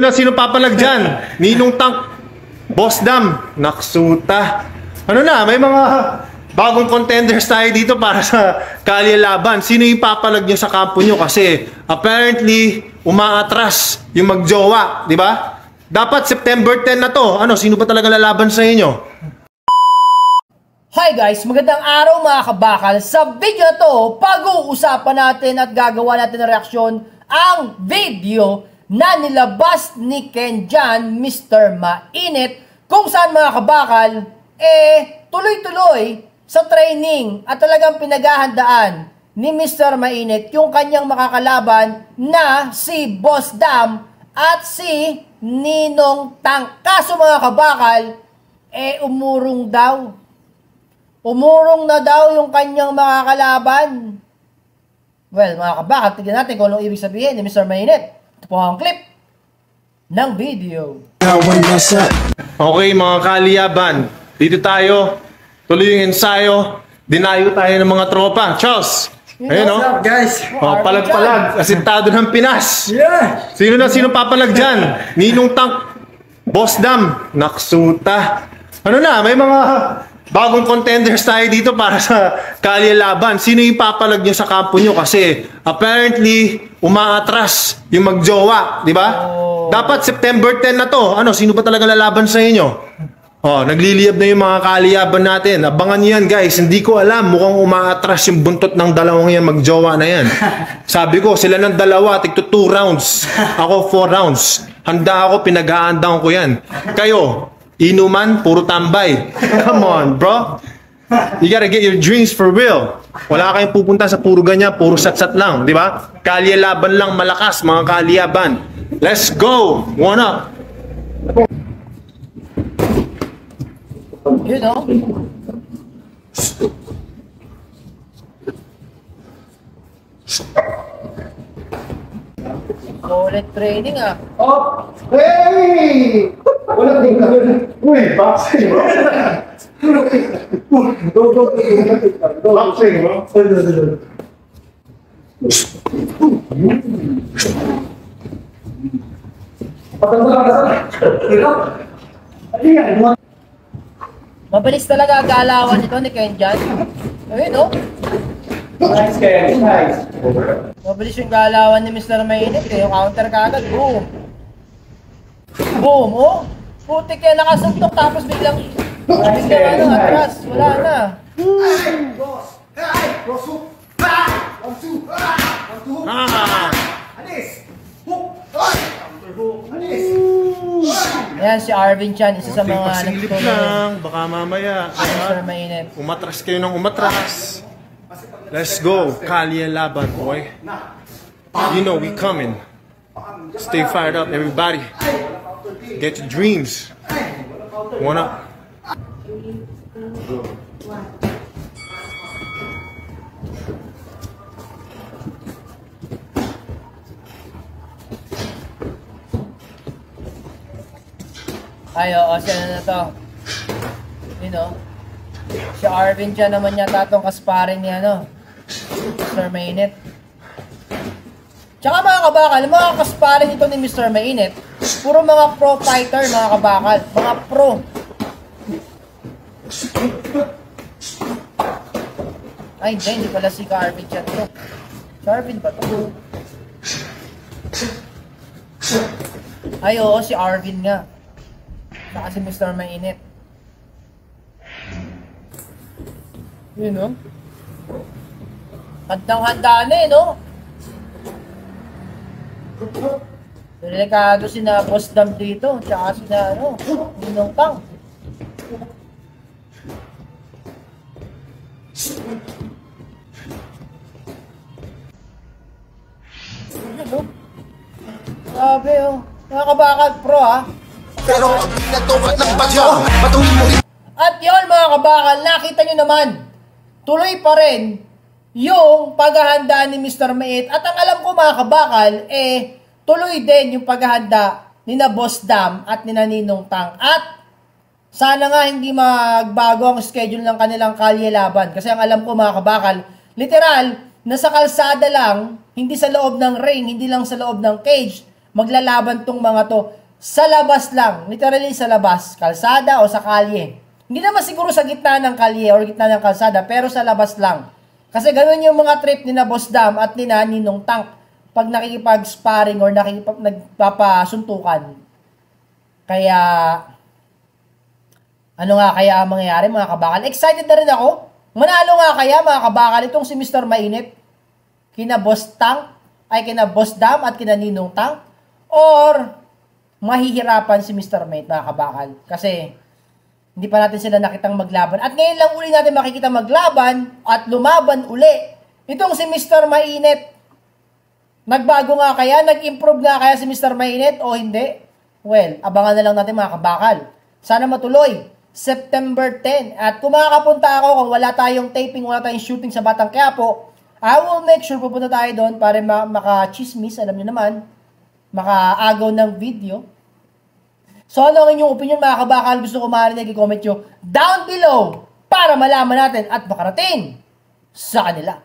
na sino papalag dyan? Ninong Tank, Boss Dam, Naksuta. Ano na, may mga bagong contenders tayo dito para sa kalye laban. Sino yung papalag nyo sa kampo nyo? Kasi apparently, umaatras yung magjowa, di ba? Dapat September 10 na to. Ano, sino ba talaga lalaban sa inyo? Hi guys! Magandang araw mga kabakal! Sa video na to, pag-uusapan natin at gagawa natin ng reaksyon ang video na nilabas ni Ken Jan, Mr. Mainit, kung saan mga kabakal, eh, tuloy-tuloy sa training at talagang pinaghahandaan ni Mr. Mainit yung kanyang makakalaban na si Boss Dam at si Ninong Tang. Kaso mga kabakal, eh umurong daw. Umurong na daw yung kanyang makakalaban. Well, mga kabakal, tignan natin kung anong ibig sabihin ni Mr. Mainit. Po ang clip ng video. Okay mga kaliyaban, dito tayo. Tuloy yung ensayo. Dinayo tayo ng mga tropa. Charles! Ayun no? What's up, guys? Oh, palag-palag. Asintado ng Pinas. Yeah! Sino na sino papalag dyan? Ninong Tank, Boss Dam, Naksuta. Ano na, may mga bagong contenders tayo dito para sa kalye laban. Sino yung papalag nyo sa kampo nyo? Kasi apparently, umaatras yung magjowa, di ba? Dapat September 10 na to. Ano, sino ba talaga lalaban sa inyo? Oh, nagliliyab na yung mga kaliyaban natin. Abangan nyo yan, guys. Hindi ko alam. Mukhang umaatras yung buntot ng dalawang yan. Magjowa na yan. Sabi ko, sila ng dalawa, tigto 2 rounds. Ako 4 rounds. Handa ako, pinag-aandang ko yan. Kayo, inuman, puro tambay. Come on, bro. You gotta get your dreams for real. Wala kayong pupunta sa puro ganyan, puro sat-sat lang, di ba? Kalye laban lang malakas, mga kalyaban. Let's go! One up! You know? Solid training ah. Oh! Hey! Wala din ka. Uy, boxing, bro. Go, go, go. Boxing, yan? Mabilis talaga galawan nito ni Ken Jan. Ayun oh. Nice, Ken. Nice. Mabilis yung galawan ni Mr. Mainit eh. Yung counter kagad. Boom. Boom. Oh. Putik yan nakasuntok tapos biglang biglang ano, atras. Wala na. Ah! Ayan si Arvin Chan, isa sa mga Pasilip nagtutulong lang, baka mamaya. Mr. Mainit. Umatras kayo ng umatras. Let's go. Kalye laban, boy. You know we coming. Stay fired up, everybody. Get your dreams. One up. Ay, oo, siya na to. You know? Si Arvin Chan naman yata itong kasparin niya, no? Mr. Mainit. Tsaka mga kabakal, mga kasparin ito ni Mr. Mainit, puro mga pro fighter, mga kabakal. Mga pro. Ay, hindi, hindi pala si Arvin Chan to. Si Arvin ba to? Ay, oo, si Arvin nga. Saka si Mr. Mainit. Yun, no? Handang-handa na eh, no? Delikado si na Boss Dam dito, tsaka si na, ano, Ninong Tang. Yun, no? Grabe, oh. Mga kabakal pro, ah. Pero ang pinatukat ng bagyo Patuloy mo rin At yon mga kabakal, nakita nyo naman, tuloy pa rin yung paghahanda ni Mr. Mait. At ang alam ko mga kabakal, eh, tuloy din yung paghahanda ni na Boss Dam at ni na Ninong Tang. At sana nga hindi magbago ang schedule ng kanilang kalye laban. Kasi ang alam ko mga kabakal, literal, nasa kalsada lang, hindi sa loob ng ring, hindi lang sa loob ng cage, maglalaban tong mga to sa labas lang, literally sa labas, kalsada o sa kalye. Hindi naman siguro sa gitna ng kalye or gitna ng kalsada, pero sa labas lang. Kasi ganun yung mga trip ni na Boss Dam at ni na Ninong Tank pag nakikipag-sparring or nakikipag nagpapasuntukan. Kaya, ano nga kaya ang mangyayari mga kabakal? Excited na rin ako. Manalo nga kaya mga kabakal itong si Mr. Mainit kina Boss Tank ay kina Boss Dam at kina Ninong Tank or mahihirapan si Mr. Mate mga kabakal kasi hindi pa natin sila nakitang maglaban at ngayon lang uli natin makikita maglaban at lumaban uli itong si Mr. Mainit nagbago nga kaya nag-improve nga kaya si Mr. Mainit o hindi well abangan na lang natin mga kabakal sana matuloy September 10 at kung makakapunta ako kung wala tayong taping wala tayong shooting sa Batang Quiapo I will make sure pupunta tayo doon para ma- maka-chismis, alam niyo naman, makaagaw ng video. So ano ang inyong opinion mga kabakal? Gusto ko marinig, i-comment nyo down below para malaman natin at makarating sa kanila.